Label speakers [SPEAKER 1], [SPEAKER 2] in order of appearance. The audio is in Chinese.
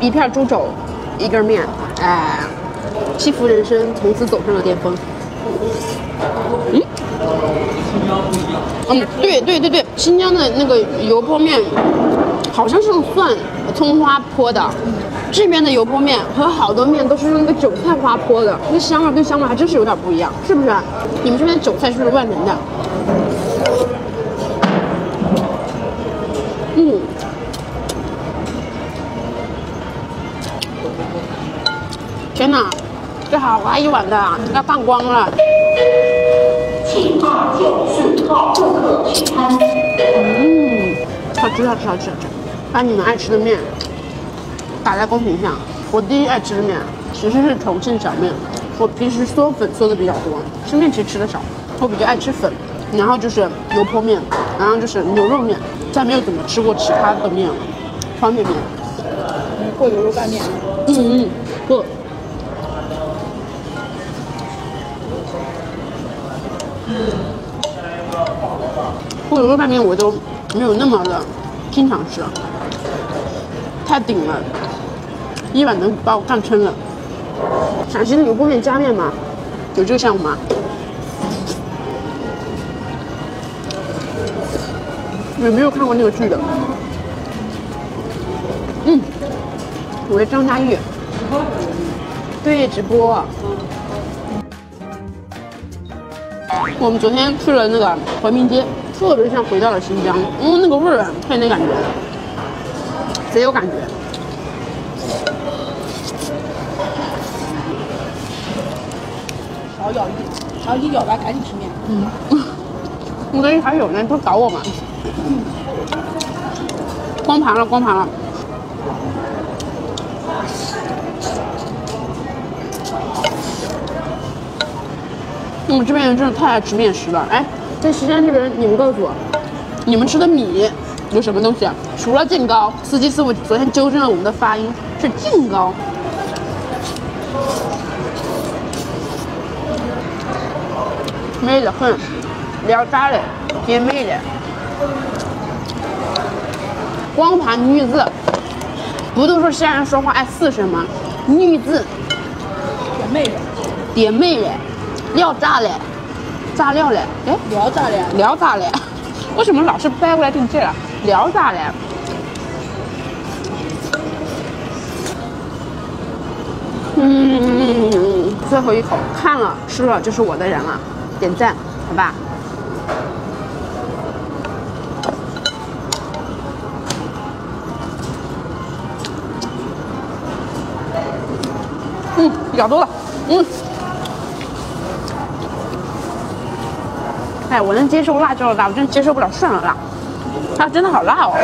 [SPEAKER 1] 一片猪肘，一根面，哎，幸福人生从此走上了巅峰。嗯，嗯，对对对对，新疆的那个油泼面，好像是用蒜、葱花泼的，这边的油泼面和好多面都是用那个韭菜花泼的，那香味跟香味还真是有点不一样，是不是？你们这边韭菜是不是万能的？天哪，这好大一碗的，要放光了。
[SPEAKER 2] 请二九四号顾客取餐。
[SPEAKER 1] 嗯，好吃好吃好吃好吃。把你们爱吃的面打在公屏上。我第一爱吃的面其实是重庆小面。我平时嗦粉嗦的比较多，吃面其实吃的少。我比较爱吃粉，然后就是油泼面，然后就是牛肉面。再没有怎么吃过其他的面了，方便面。
[SPEAKER 3] 过牛肉拌面。
[SPEAKER 1] 嗯嗯，过。过牛肉拌面我都没有那么的经常吃，太顶了，一碗能把我干撑了。陕西的油泼面加面吗？有这个项目吗？有没有看过那个剧的？嗯，我是张嘉译。对，直播。我们昨天去了那个回民街，特别像回到了新疆，因为那个味儿特别那感觉，贼有感觉。
[SPEAKER 3] 少咬一，少一咬吧，赶紧吃面。
[SPEAKER 1] 嗯，我感觉还有呢，不搞我吗？光盘了，光盘了。我们这边人真的太爱吃面食了。哎，在西山这边，你们告诉我，你们吃的米有什么东西啊？除了净糕，司机师傅昨天纠正了我们的发音，是净糕。美得很，聊渣嘞，甜美的。光盘女子，不都说西安人说话爱四声吗？女字，
[SPEAKER 3] 甜妹的，
[SPEAKER 1] 点妹嘞。料炸嘞，炸料嘞，哎，
[SPEAKER 3] 料炸嘞，
[SPEAKER 1] 料炸嘞，为什么老是掰过来定这了？料炸嘞，嗯，最后一口，看了吃了就是我的人了，点赞，好吧？嗯，咬多了，嗯。哎，我能接受辣椒的辣，我真接受不了蒜的辣，它真的好辣哦。